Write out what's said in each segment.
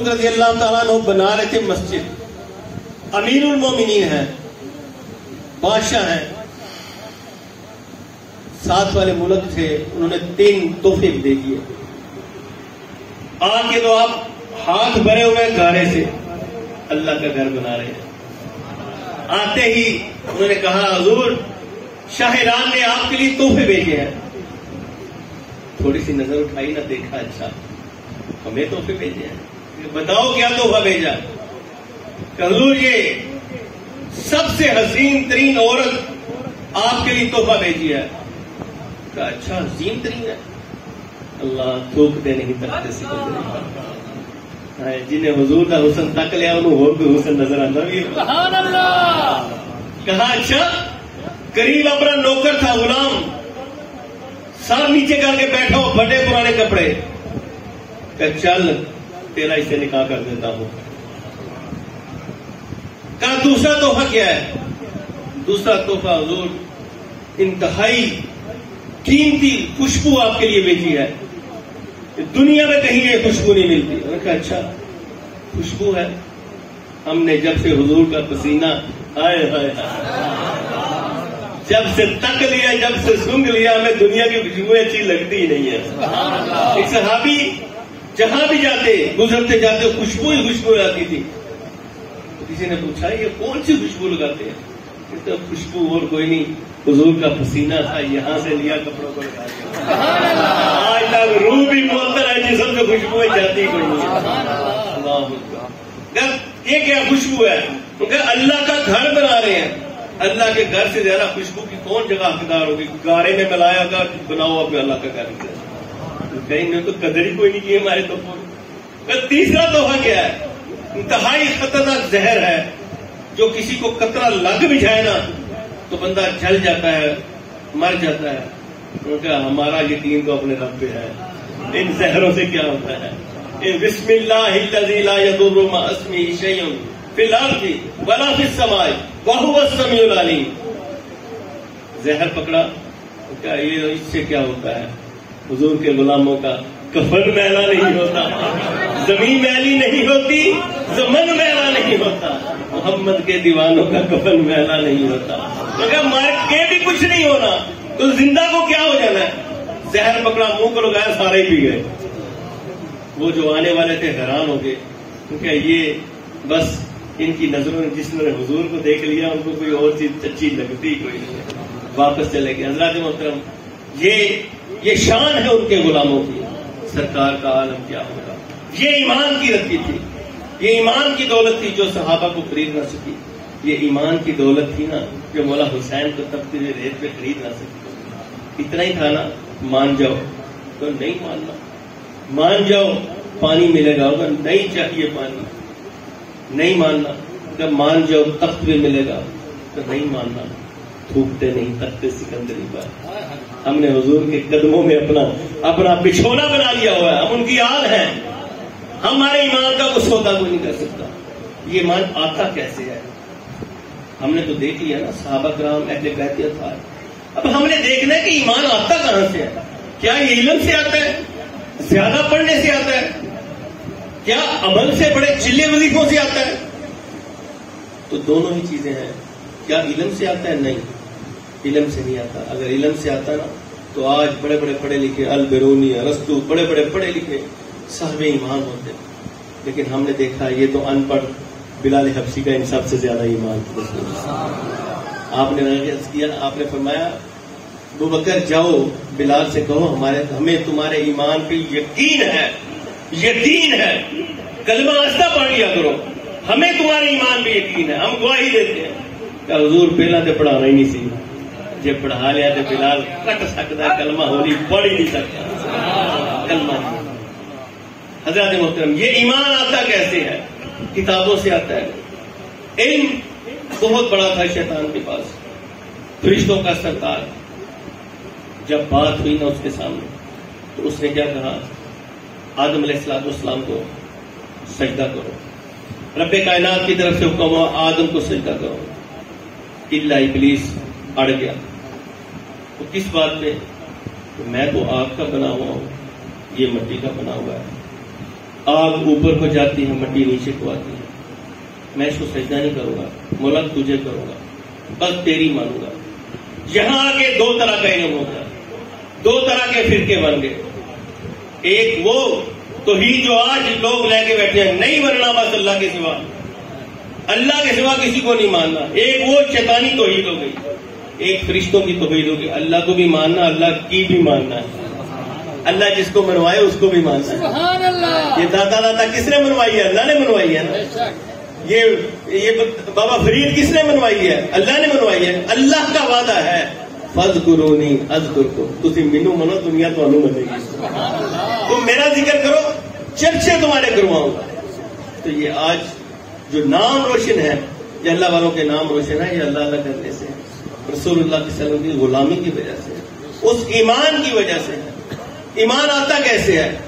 मसऊद रज़ी अल्लाह तु बना रहे थे मस्जिद। अमीर उलमोमिन है, बादशाह है। साथ वाले मुल्क थे, उन्होंने तीन तोहफे दे दिए। आके तो आप हाथ भरे हुए गाड़े से। अल्लाह का घर बना रहे हैं। आते ही उन्होंने कहा, हजूर शाहरान ने आपके लिए तोहफे भेजे हैं। थोड़ी सी नज़र उठाई ना, देखा अच्छा हमें तोहफे भेजे हैं। बताओ क्या तोहफा भेजा? कहलू ये सबसे हसीन तरीन औरत आपके लिए तोहफा भेजी है। का अच्छा हसीन तरीन है? अल्लाह थोक देने नहीं तकते हाँ, जिन्हें हजूर का हुसन तक लिया उन्होंने होर भी हुसन नज़र आता भी कहा अच्छा करीब अपना नौकर था, गुलाम। सर नीचे करके बैठो बड़े पुराने कपड़े। का चल तेरा इसे निकाह कर देता हूँ। कहा, दूसरा तोहफा क्या है? दूसरा तोहफा हजूर, इंतहाई कीमती खुशबू आपके लिए बेची है। दुनिया में कहीं ये खुशबू नहीं मिलती। उन्होंने कहा अच्छा खुशबू है। हमने जब से हजूर का पसीना, हाय हाय जब से तक लिया, जब से सुंग लिया, हमें दुनिया की खुशबू अच्छी लगती ही नहीं है। एक सहाबी जहाँ भी जाते, गुजरते जाते, खुशबू ही खुशबू आती थी। तो किसी ने पूछा, ये कौन सी खुशबू लगाते हैं? तो खुशबू और कोई नहीं, हजूर का पसीना था, यहाँ से लिया कपड़ों को आज तक रूह भी बोलता है जिसम से खुशबू जाती ये क्या खुशबू है? तो अल्लाह का घर बना रहे हैं। अल्लाह के घर से ज़्यादा खुशबू की कौन जगह हकदार होगी? गारे में मिलाया गया बनाओ अपने अल्लाह का घर। कहीं तो कदर ही कोई नहीं किए हमारे तोहफों में तीसरा तोहफा क्या है? इंतहाई खतरनाक जहर है, जो किसी को कतरा लग भी जाए ना तो बंदा जल जाता है, मर जाता है। क्योंकि तो हमारा यकीन तो अपने रब पे है। इन जहरों से क्या होता है? इन बिस्मिल्लास्मी फ़िलहाल भी बला फिर समाज बहुवत जहर पकड़ा। क्या ये इससे क्या होता है? हजूर के गुलामों का कफन मैला नहीं होता, ज़मीन मैली नहीं होती, जमन मैला नहीं होता, मोहम्मद के दीवानों का कफन मैला नहीं होता। अगर मार के भी कुछ नहीं होना तो ज़िंदा को क्या हो जाना है? जहर पकड़ा, मुँह को लगाया, सारे पी गए। वो जो आने वाले थे, हैरान हो गए। तो क्योंकि ये बस इनकी नज़रों ने, जिसने हजूर को देख लिया, उनको कोई और चीज़ अच्छी लगती कोई नहीं वापस चले गए। हजरात मोहतरम, ये ये शान है उनके गुलामों की। सरकार का आलम क्या होगा? ये ईमान की रत्ती थी। ये ईमान की दौलत थी जो सहाबा को खरीद ना सकी। ये ईमान की दौलत थी ना जो मौला हुसैन को तब तेरे रेत पे खरीद ना सकी। इतना ही था ना, मान जाओ तो नहीं मानना। मान जाओ, पानी मिलेगा अगर नहीं चाहिए पानी। नहीं मानना, जब मान जाओ, तख्त भी मिलेगा तो नहीं मानना। थूकते नहीं थकते सिकंदरी पर। हमने हजूर के कदमों में अपना अपना बिछोना बना लिया हुआ है। हम उनकी आल हैं। हमारे ईमान का कुछ होता कोई नहीं कर सकता। ये ईमान आता कैसे है? हमने तो देख लिया ना, साहबा ग्राम कह दिया था अब हमने देखना है कि ईमान आता कहाँ से है। क्या ये इलम से आता है? ज़्यादा पढ़ने से आता है? क्या अमल से बड़े चिल्ले वजीफों से आता है? तो दोनों ही चीज़ें हैं। क्या इलम से आता है? नहीं। इलम से नहीं आता। अगर इलम से आता ना तो आज बड़े बड़े पढ़े लिखे अल बेरोनी अरस्तु बड़े बड़े पढ़े लिखे साहब ईमान होते। लेकिन हमने देखा, ये तो अनपढ़ बिलाल हफ्सी का इन से ज़्यादा ईमान आपने किया, आपने फरमाया वो बकर, जाओ, बिलाल से कहो, हमारे, हमें तुम्हारे ईमान पे यकीन है यकीन है। कलमा आस्था पढ़ लिया करो। हमें तुम्हारे ईमान पे यकीन है, हम गवाही देते हैं। क्या हजूर, पहला तो पढ़ाना ही नहीं सीखा जे पढ़ा लिया तो फ़िलहाल कट सकता कलमा होली पढ़ ही नहीं सकता। कलमा हज़रत मोहतरम, ये ईमान आता कैसे है? किताबों से आता है। इन बहुत बड़ा था शैतान के पास। फरिश्तों का सरकार जब बात हुई ना उसके सामने तो उसने क्या कहा? आदम सलाम को, सजदा करो। रब कायनात की तरफ़ से हुक्म हुआ, आदम को सजदा करो। इल्ला इबलीस अड़ गया। वो तो किस बात पे? तो मैं तो आग का बना हुआ हूँ, ये मट्टी का बना हुआ है। आग ऊपर को जाती है, मट्टी नीचे को आती है। मैं इसको सजदा नहीं करूँगा मोलक तुझे करूँगा, बस तेरी मानूँगा। यहाँ आके दो तरह का इनम होगा दो तरह के फिरके बन गए। एक वो तो ही जो आज लोग लेके बैठे हैं, नहीं बनना बस अल्लाह के सिवा। अल्लाह के सिवा किसी को नहीं मानना। एक वो, चेतानी तो ही हो गई। एक फरिश्तों की तोहीद होगी। अल्लाह को भी मानना अल्लाह की भी मानना है। अल्लाह जिसको मनवाए उसको भी मानना है। ये दादा दादा किसने मनवाई है? अल्लाह ने मनवाई है ना? ये ये बाबा फरीद किसने मनवाई है? अल्लाह ने मनवाई है। अल्लाह का वादा है। फज गुरूनी अजगुर को तुम मिनू मनो दुनिया तो मनेगी। तुम मेरा ज़िक्र करो चर्चे तुम्हारे करवाऊँगा तो ये आज जो नाम रोशन है ये अल्लाह वालों के नाम रोशन है ये अल्लाह अल्लाह करने से। रसूलुल्लाह सल्लल्लाहु की गुलामी की वजह से, उस ईमान की वजह से। ईमान आता कैसे है?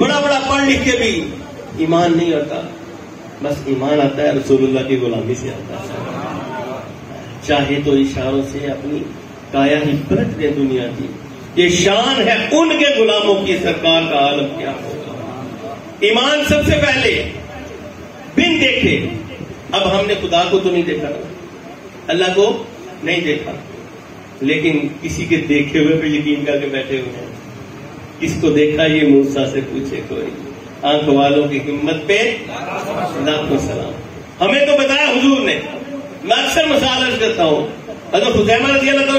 बड़ा बड़ा पढ़ लिख के भी ईमान नहीं आता। बस ईमान आता है, रसूलुल्लाह की गुलामी से आता है। चाहे तो इशारों से अपनी काया ही पलट दे दुनिया की। ये शान है उनके गुलामों की सरकार का आलम क्या ईमान सबसे पहले बिन देखे। अब हमने खुदा को तो नहीं देखा। अल्लाह को नहीं देखा लेकिन किसी के देखे हुए पे यकीन करके बैठे हुए हैं। किसको देखा ये मूसा से पूछे कोई? आँख वालों की हिम्मत पे लाखों सलाम। हमें तो बताया हुजूर ने। मैं अक्सर मसाल करता हूँ। अगर हुजैमा रज़ी अल्लाह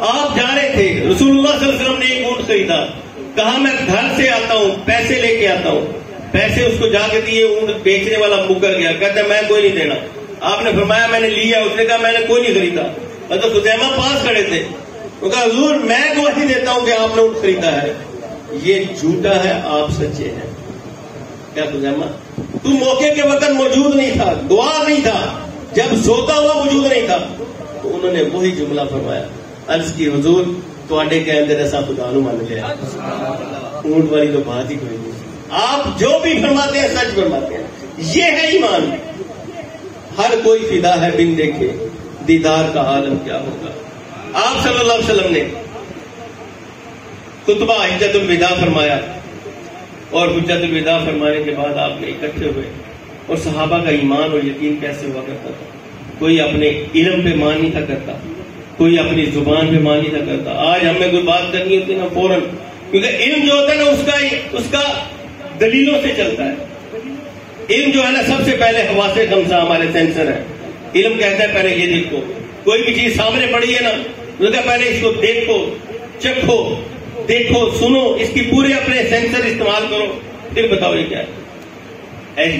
आप जा रहे थे। वसल्लम ने एक ऊँट खरीदा। कहा, मैं घर से आता हूँ, पैसे लेके आता हूँ। पैसे उसको जाके दिए, ऊँट बेचने वाला मुकर गया। कहता मैं कोई नहीं देना। आपने फरमाया, मैंने लिया, उसने कहा, मैंने कोई नहीं खरीदा। मतलब खुदैमा पास खड़े थे। वो कहा, हजूर, मैं गवाही देता हूँ कि आपने उठ खरीदा है? ये झूठा है, आप सच्चे हैं। क्या खुजैमा तू मौके के वक्त मौजूद नहीं था दुआ नहीं था। जब सोता हुआ मौजूद नहीं था। तो उन्होंने वही जुमला फरमाया, अर्ज़ की, हजूर थोड़े के अंदर ऐसा खुदा नु मान गया ऊँट वाली तो बात ही कोई नहीं। आप जो भी फरमाते हैं, सच फरमाते हैं। ये है ईमान। हर कोई फिदा है बिन देखे। दीदार का आलम क्या होगा? आप सल्लल्लाहु अलैहि वसल्लम ने खुतबा हिज्जतुल विदा फरमाया और हुज्जतुल विदा फरमाने के बाद आपने इकट्ठे हुए। और सहाबा का ईमान और यकीन कैसे हुआ करता था? कोई अपने इलम पे मान नहीं था करता। कोई अपनी ज़ुबान पे मान नहीं था करता। आज हमें कोई बात करनी होती ना फ़ौरन, क्योंकि इल्म जो होता है ना उसका उसका दलीलों से चलता है। इल्म जो है ना, सबसे पहले हवा से खमसा हमारे सेंसर है। इल्म कहता है पहले ये देखो। कोई भी चीज़ सामने पड़ी है ना उसका पहले इसको देखो, चखो, देखो, सुनो, इसकी पूरे अपने सेंसर इस्तेमाल करो। फिर बताओ ये क्या है।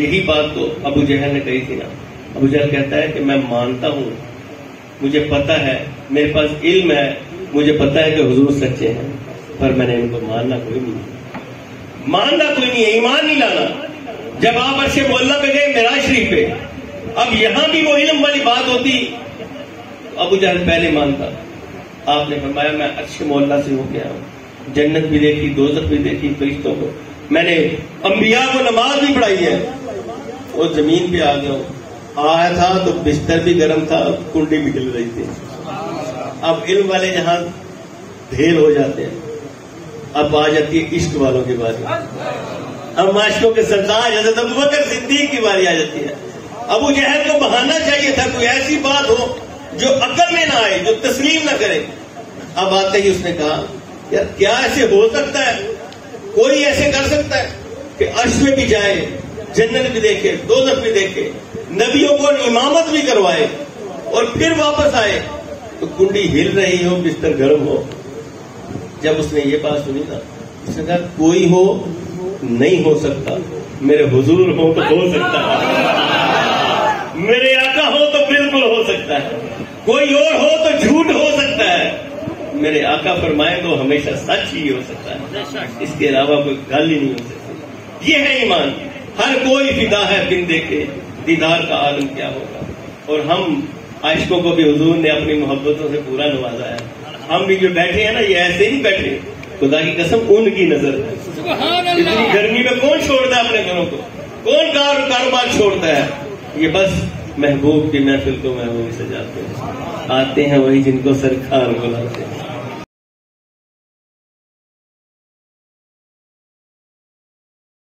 यही बात तो अबू जहल ने कही थी ना। अबू जहल कहता है कि मैं मानता हूँ, मुझे पता है, मेरे पास इल्म है, मुझे पता है कि हुजूर सच्चे हैं, पर मैंने इनको मानना कोई नहीं मानना कोई नहीं है, ईमान नहीं लाना। जब आप अर्शे मोहल्ला पे गए मेराज शरीफ पे, अब यहाँ भी वो इलम वाली बात होती। अबू जहल पहले मानता। आपने फरमाया, मैं अच्छे मोहल्ला से होके आया हूँ। जन्नत भी देखी, दोजख भी देखी, फरिश्तों को। मैंने अंबिया को नमाज़ भी पढ़ाई है। वो ज़मीन पे आ गया आया था तो बिस्तर भी गर्म था कुंडी भी हिल रही थी। अब इल्म वाले जहाँ ढेर हो जाते हैं। अब आ जाती है इश्क वालों की बारी। अब माशकों के सरदार हज़रत अबू बकर सिद्दीक की बारी आ जाती है। अबू जहल को बहाना चाहिए था, कोई ऐसी बात हो जो अकल में ना आए, जो तस्लीम ना करे। अब आते ही उसने कहा, यार, क्या ऐसे हो सकता है? कोई ऐसे कर सकता है कि अर्श में भी जाए, जन्नत भी देखे दोजख भी देखे, नबियों को इमामत भी करवाए और फिर वापस आए? तो कुंडी हिल रही हो, बिस्तर गर्म हो। जब उसने ये बात सुनी ना, उसने कहा, कोई हो नहीं हो सकता। मेरे हुजूर हो तो हो सकता है। मेरे आका हो तो बिल्कुल हो सकता है। कोई और हो तो झूठ हो सकता है। मेरे आका फरमाए तो हमेशा सच ही हो सकता है। इसके अलावा कोई गल ही नहीं हो सकती। ये है ईमान। हर कोई फिदा है बिन देखे। दीदार का आलम क्या होगा? और हम आशिकों को भी हुजूर ने अपनी मोहब्बतों से पूरा नवाजा है। हम भी जो बैठे हैं ना, ये ऐसे ही बैठे खुदा की कसम उनकी नज़र है। इतनी गर्मी में कौन छोड़ता है अपने घरों को? कौन कार कारोबार छोड़ता है? ये बस महबूब की महफिल को महबूब जाते हैं। आते हैं वही जिनको सरकार बुलाते हैं।